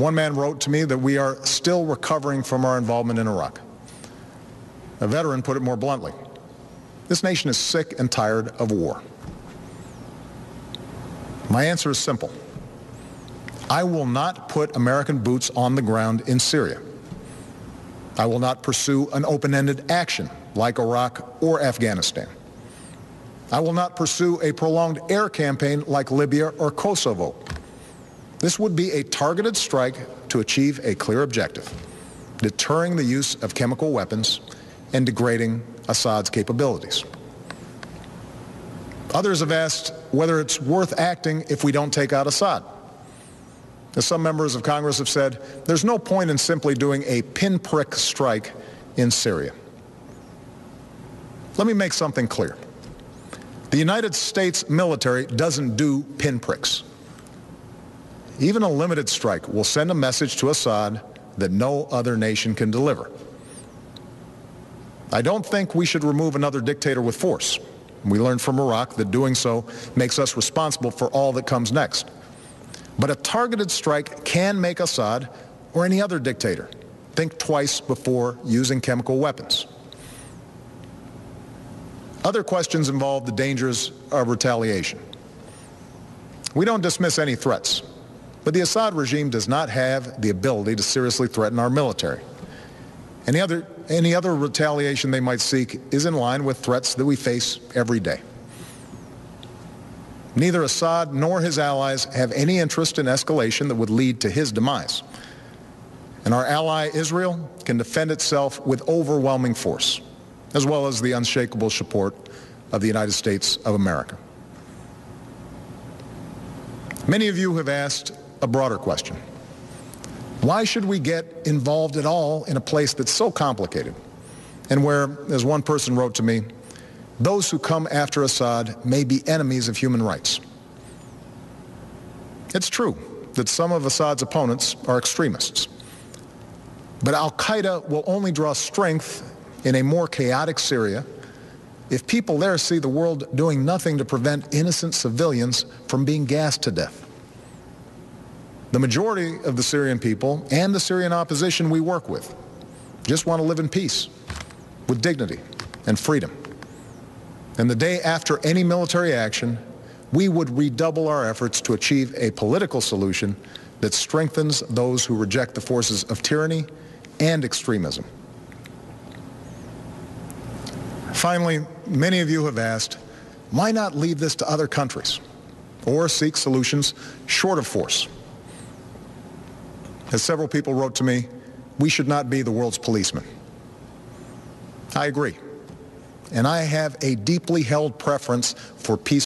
One man wrote to me that we are still recovering from our involvement in Iraq. A veteran put it more bluntly. This nation is sick and tired of war. My answer is simple. I will not put American boots on the ground in Syria. I will not pursue an open-ended action like Iraq or Afghanistan. I will not pursue a prolonged air campaign like Libya or Kosovo. This would be a targeted strike to achieve a clear objective, deterring the use of chemical weapons and degrading Assad's capabilities. Others have asked whether it's worth acting if we don't take out Assad. As some members of Congress have said, there's no point in simply doing a pinprick strike in Syria. Let me make something clear. The United States military doesn't do pinpricks. Even a limited strike will send a message to Assad that no other nation can deliver. I don't think we should remove another dictator with force. We learned from Iraq that doing so makes us responsible for all that comes next. But a targeted strike can make Assad or any other dictator think twice before using chemical weapons. Other questions involve the dangers of retaliation. We don't dismiss any threats. But the Assad regime does not have the ability to seriously threaten our military. Any other, any other retaliation they might seek is in line with threats that we face every day. Neither Assad nor his allies have any interest in escalation that would lead to his demise. And our ally Israel can defend itself with overwhelming force, as well as the unshakable support of the United States of America. Many of you have asked a broader question. Why should we get involved at all in a place that's so complicated and where, as one person wrote to me, those who come after Assad may be enemies of human rights? It's true that some of Assad's opponents are extremists. But al-Qaeda will only draw strength in a more chaotic Syria if people there see the world doing nothing to prevent innocent civilians from being gassed to death. The majority of the Syrian people and the Syrian opposition we work with just want to live in peace, with dignity and freedom. And the day after any military action, we would redouble our efforts to achieve a political solution that strengthens those who reject the forces of tyranny and extremism. Finally, many of you have asked, why not leave this to other countries or seek solutions short of force? As several people wrote to me, we should not be the world's policeman. I agree. And I have a deeply held preference for peace.